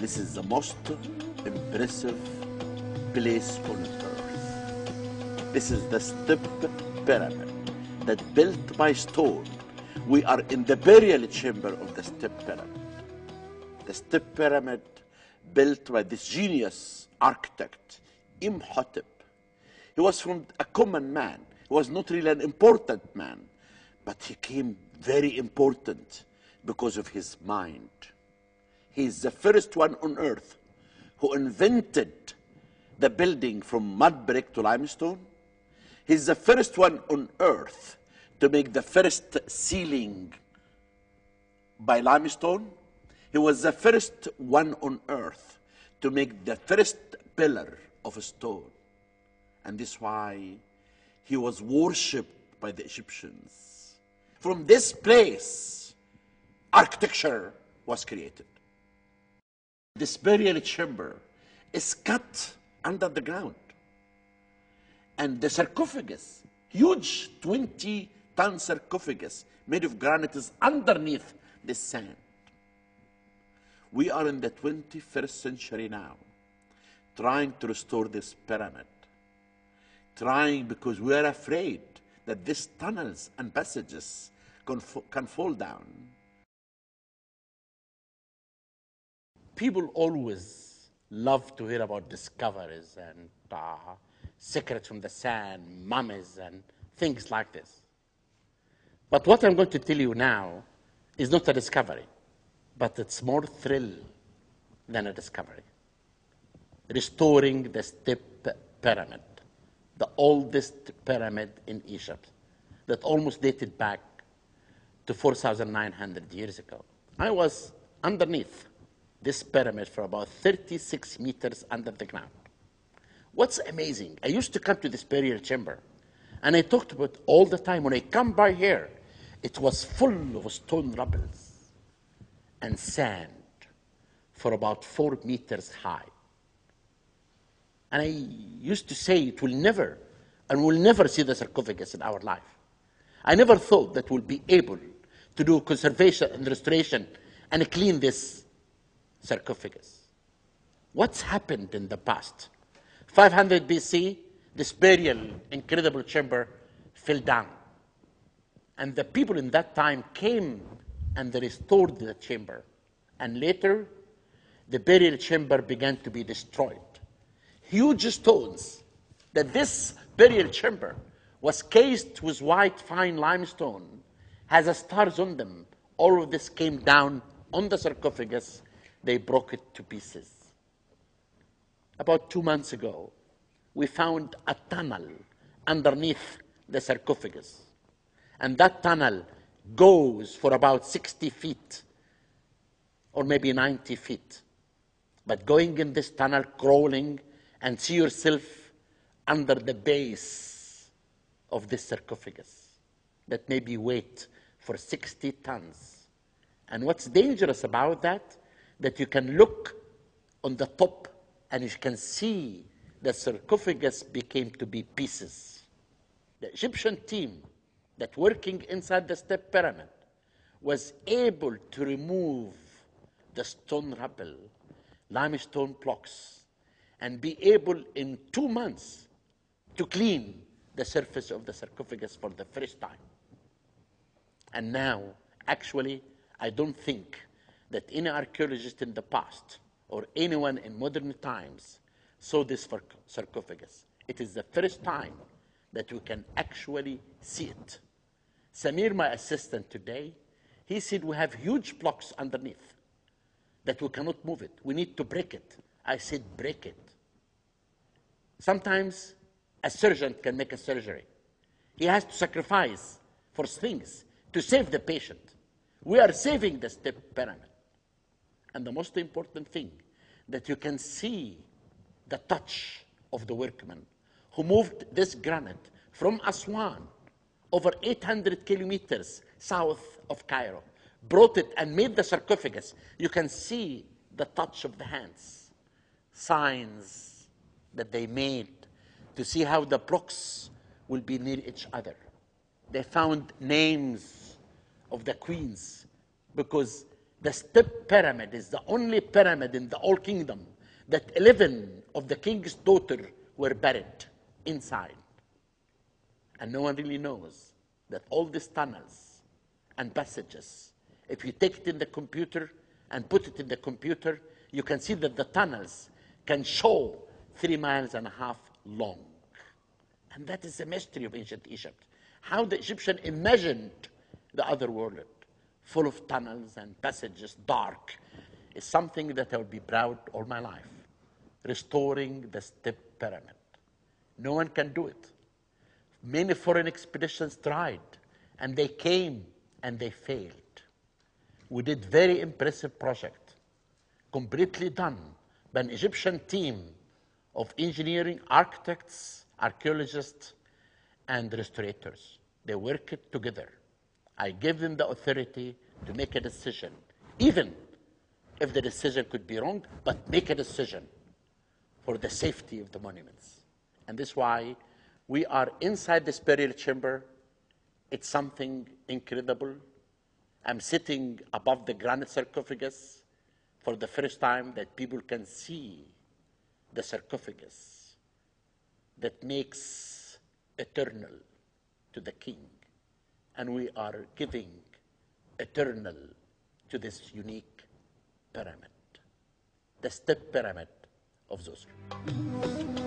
This is the most impressive place on earth. This is the step pyramid that built by stone. We are in the burial chamber of the step pyramid. The step pyramid built by this genius architect, Imhotep. He was from a common man. He was not really an important man, but he came very important because of his mind. He is the first one on earth who invented the building from mud brick to limestone. He's the first one on earth to make the first ceiling by limestone. He was the first one on earth to make the first pillar of a stone. And this is why he was worshipped by the Egyptians. From this place, architecture was created. This burial chamber is cut under the ground. And the sarcophagus, huge 20 ton sarcophagus made of granite, is underneath the sand. We are in the 21st century now, trying to restore this pyramid. Trying because we are afraid that these tunnels and passages can, can fall down. People always love to hear about discoveries and uh, secrets from the sand, mummies, and things like this. But what I'm going to tell you now is not a discovery, but it's more thrill than a discovery. Restoring the step pyramid, the oldest pyramid in Egypt, that almost dated back to 4,900 years ago. I was underneath this pyramid for about 36 meters under the ground. What's amazing, I used to come to this burial chamber, and I talked about all the time. When I come by here, it was full of stone rubbles and sand for about four meters high. And I used to say it will never, and we'll never see the sarcophagus in our life. I never thought that we'll be able to do conservation and restoration and clean this sarcophagus. What's happened in the past? 500 BC, this burial incredible chamber fell down. And the people in that time came and they restored the chamber. And later, the burial chamber began to be destroyed. Huge stones that this burial chamber was cased with white fine limestone, has stars on them. All of this came down on the sarcophagus they broke it to pieces. About two months ago, we found a tunnel underneath the sarcophagus. And that tunnel goes for about 60 feet or maybe 90 feet. But going in this tunnel, crawling, and see yourself under the base of this sarcophagus that maybe weight for 60 tons. And what's dangerous about that that you can look on the top and you can see the sarcophagus became to be pieces. The Egyptian team that working inside the step pyramid was able to remove the stone rubble, limestone blocks, and be able in two months to clean the surface of the sarcophagus for the first time. And now, actually, I don't think that any archaeologist in the past or anyone in modern times saw this sarcophagus. It is the first time that we can actually see it. Samir, my assistant today, he said we have huge blocks underneath that we cannot move it. We need to break it. I said, break it. Sometimes a surgeon can make a surgery. He has to sacrifice for things to save the patient. We are saving the step pyramid. And the most important thing, that you can see the touch of the workman who moved this granite from Aswan over 800 kilometers south of Cairo, brought it and made the sarcophagus. You can see the touch of the hands, signs that they made to see how the blocks will be near each other. They found names of the queens because The step pyramid is the only pyramid in the whole kingdom that 11 of the king's daughters were buried inside. And no one really knows that all these tunnels and passages, if you take it in the computer and put it in the computer, you can see that the tunnels can show three miles and a half long. And that is the mystery of ancient Egypt. How the Egyptian imagined the other world, full of tunnels and passages, dark, is something that I will be proud all my life. Restoring the step pyramid. No one can do it. Many foreign expeditions tried, and they came and they failed. We did very impressive project, completely done by an Egyptian team of engineering, architects, archaeologists, and restorators. They worked together. I gave them the authority to make a decision, even if the decision could be wrong, but make a decision for the safety of the monuments. And this is why we are inside this burial chamber. It's something incredible. I'm sitting above the granite sarcophagus for the first time that people can see the sarcophagus that makes eternal to the king. And we are giving eternal to this unique pyramid, the step pyramid of Zoser.